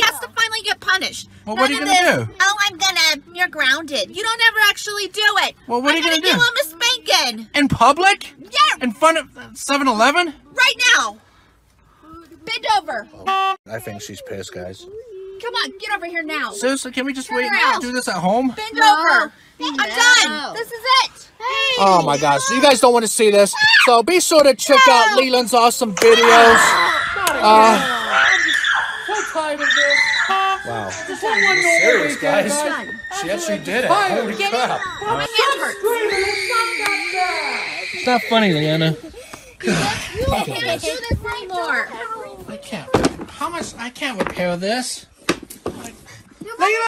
He has to finally get punished. Well, what are you gonna this, do? Oh, I'm gonna. You're grounded. You don't ever actually do it. Well, what I'm are you gonna give do? him a spanking In public? Yeah. In front of 7-Eleven? right now. Bend over. I think she's pissed, guys. Come on, get over here now. Seriously, can we just wait around. and do this at home? Bend No. over. I'm No. done. This is it. Hey. Oh my gosh, so you guys don't want to see this. So be sure to check out Leland's awesome videos. Uh, so tired of this. Wow. Serious, guys. She actually did it. Holy crap. My hand hurts. It's not funny, Leanna. You can't do this anymore. I can't. How much? I can't repair this. Leanna!